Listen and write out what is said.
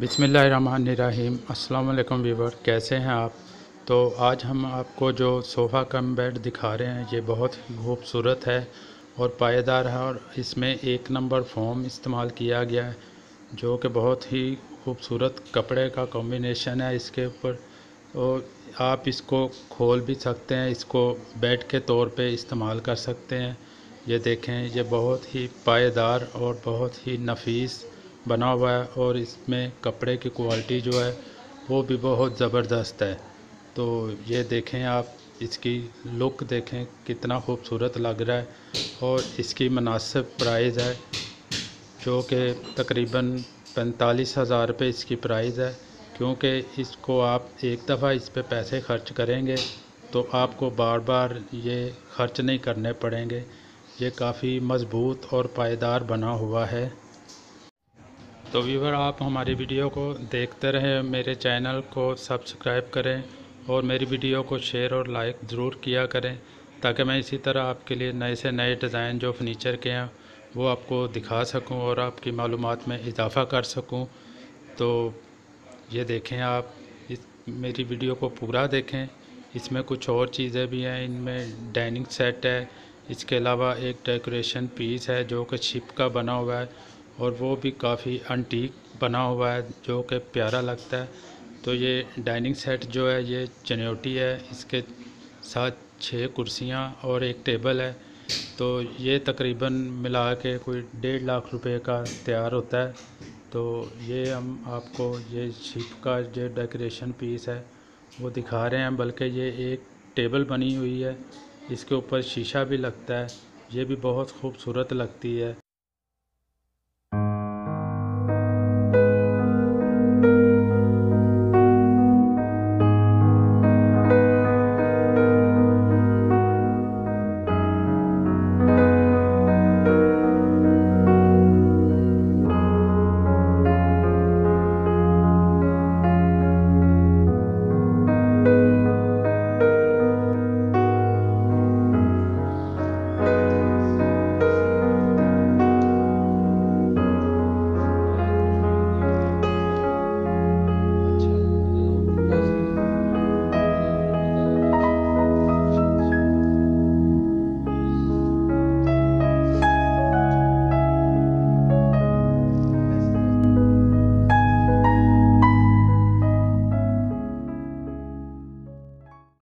बिसमीम अस्सलाम वीवर कैसे हैं आप? तो आज हम आपको जो सोफ़ा कम बेड दिखा रहे हैं, ये बहुत ही खूबसूरत है और पायेदार है और इसमें एक नंबर फॉर्म इस्तेमाल किया गया है, जो कि बहुत ही खूबसूरत कपड़े का कॉम्बिनेशन है इसके ऊपर। और आप इसको खोल भी सकते हैं, इसको बेड के तौर पे इस्तेमाल कर सकते हैं। ये देखें, ये बहुत ही पायेदार और बहुत ही नफीस बना हुआ है और इसमें कपड़े की क्वालिटी जो है, वो भी बहुत ज़बरदस्त है। तो ये देखें आप, इसकी लुक देखें, कितना खूबसूरत लग रहा है और इसकी मुनासिब प्राइस है, जो कि तकरीबन पैंतालीस हज़ार रुपये इसकी प्राइस है। क्योंकि इसको आप एक दफ़ा इस पर पैसे खर्च करेंगे तो आपको बार बार ये खर्च नहीं करने पड़ेंगे। ये काफ़ी मज़बूत और पायदार बना हुआ है। तो व्यूवर, आप हमारी वीडियो को देखते रहें, मेरे चैनल को सब्सक्राइब करें और मेरी वीडियो को शेयर और लाइक ज़रूर किया करें, ताकि मैं इसी तरह आपके लिए नए से नए डिज़ाइन जो फर्नीचर के हैं, वो आपको दिखा सकूँ और आपकी मालूम में इजाफ़ा कर सकूँ। तो ये देखें आप, इस, मेरी वीडियो को पूरा देखें। इसमें कुछ और चीज़ें भी हैं, इनमें डाइनिंग सेट है, इसके अलावा एक डेकोरेशन पीस है जो कि छिप का बना हुआ है। और वो भी काफ़ी अनटीक बना हुआ है, जो कि प्यारा लगता है। तो ये डाइनिंग सेट जो है, ये चनौटी है। इसके साथ छः कुर्सियाँ और एक टेबल है। तो ये तकरीबन मिला के कोई डेढ़ लाख रुपए का तैयार होता है। तो ये हम आपको, ये शिप का जो डेकोरेशन पीस है, वो दिखा रहे हैं। बल्कि ये एक टेबल बनी हुई है। इसके ऊपर शीशा भी लगता है। ये भी बहुत खूबसूरत लगती है।